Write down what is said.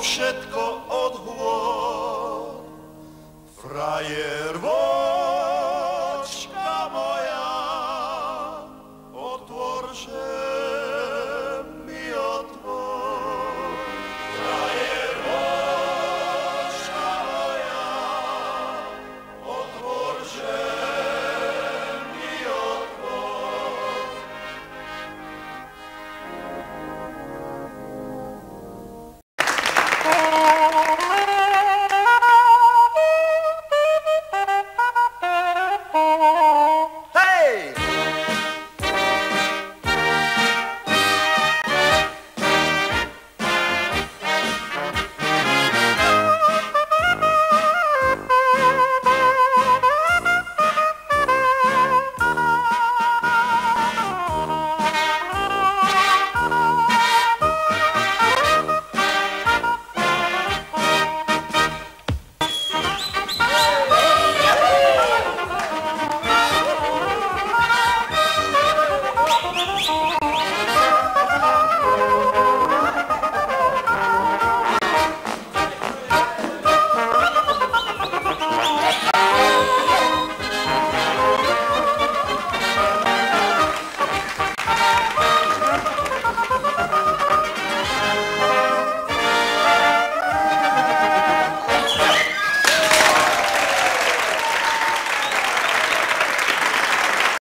Všetko odhôd. Frajer